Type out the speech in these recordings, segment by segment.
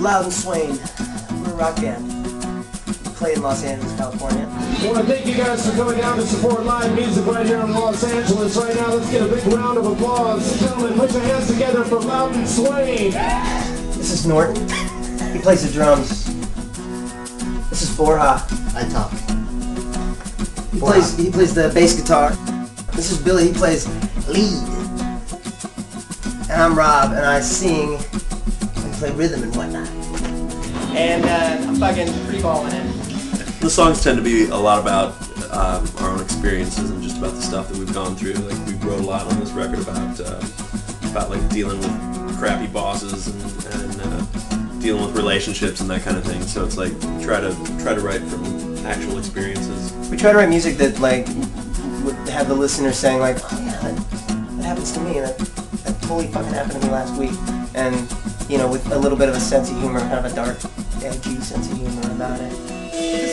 Louden Swain. We're a rock band. We play in Los Angeles, California. I want to thank you guys for coming down to support live music right here in Los Angeles right now. Let's get a big round of applause. Gentlemen, put your hands together for Louden Swain. This is Norton. He plays the drums. This is Borja. I talk. He plays he plays the bass guitar. This is Billy. He plays lead. And I'm Rob, and I sing and play rhythm and whatnot. And uh, I'm fucking free balling it. The songs tend to be a lot about um, our own experiences and just about the stuff that we've gone through. Like we wrote a lot on this record about uh, about like dealing with crappy bosses and, and uh, dealing with relationships and that kind of thing. So it's like try to try to write from actual experiences. We try to write music that like would have the listener saying like, oh yeah, that, that happens to me. That, that totally fucking happened to me last week. And you know, with a little bit of a sense of humor, kind of a dark, edgy sense of humor about it.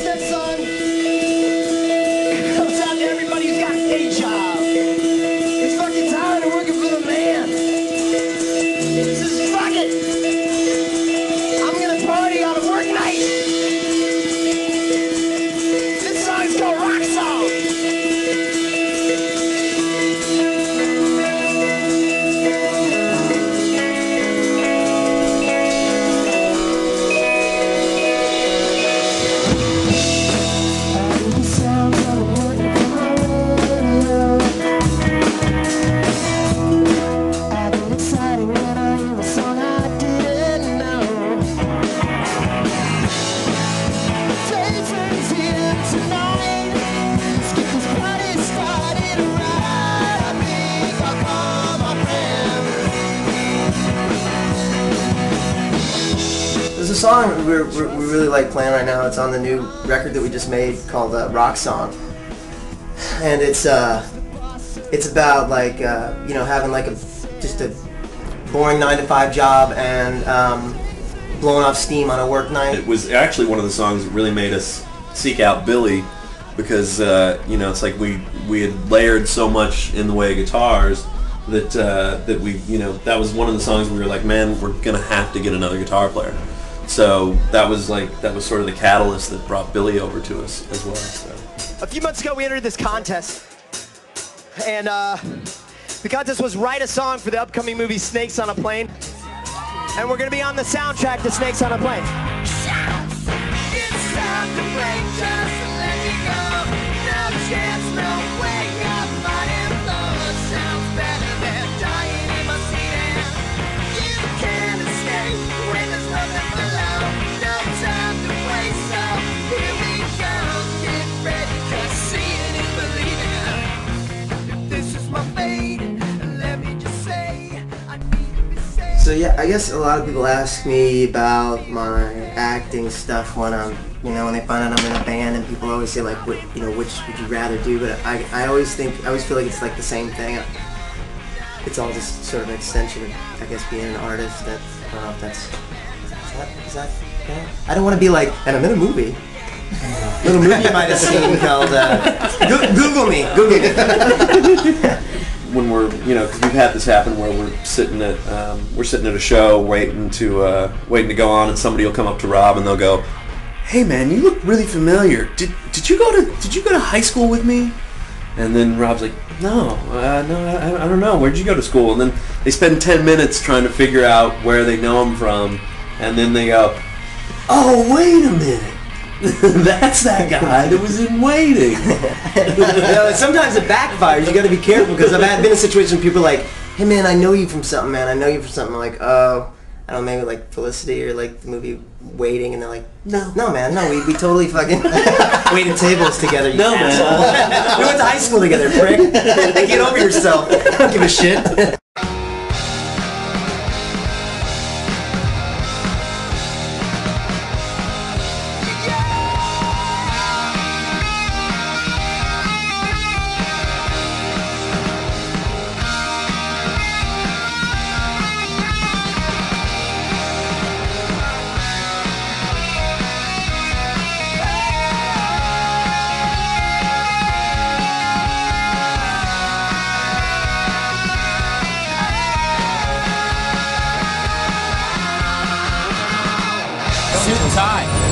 Song we're, we really like playing right now. It's on the new record that we just made called uh, Rock Song, and it's uh, it's about like uh, you know having like a just a boring nine to five job and um, blowing off steam on a work night. It was actually one of the songs that really made us seek out Billy because uh, you know it's like we we had layered so much in the way of guitars that uh, that we you know that was one of the songs we were like man we're gonna have to get another guitar player. So that was like that was sort of the catalyst that brought Billy over to us as well. So. A few months ago, we entered this contest, and uh, the contest was write a song for the upcoming movie Snakes on a Plane, and we're gonna be on the soundtrack to Snakes on a Plane. So yeah, I guess a lot of people ask me about my acting stuff when I'm, you know, when they find out I'm in a band, and people always say like, what, you know, which would you rather do? But I, I always think, I always feel like it's like the same thing. It's all just sort of an extension of, I guess, being an artist. That I don't know if that's, is that, is that, yeah? I don't want to be like, and I'm in a movie. Little movie you might have seen called uh, Go- Google me, Google me. when we're you know because we've had this happen where we're sitting at um, we're sitting at a show waiting to uh, waiting to go on and somebody will come up to Rob and they'll go hey man you look really familiar. Did, did you go to did you go to high school with me? And then Rob's like no uh, no I, I don't know. Where'd you go to school? And then they spend 10 minutes trying to figure out where they know him from and then they go oh wait a minute that's that guy that was in waiting you know, sometimes it backfires. You got to be careful because I've had, been in situations where people are like, "Hey man, I know you from something, man. I know you from something." I'm like, "Oh, I don't know, maybe like Felicity or like the movie Waiting," and they're like, No. no, man, no, we, we totally fucking waited tables together. You No, man. asshole. we went to high school together, prick. Get over yourself. I don't give a shit."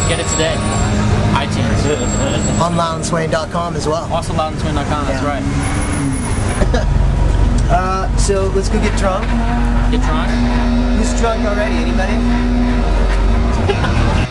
Get it today. iTunes. On loudenswain.com as well. Also loudandswing.com, that's Yeah. right. Uh, so let's go get drunk. Get drunk. Who's drunk already? Anybody?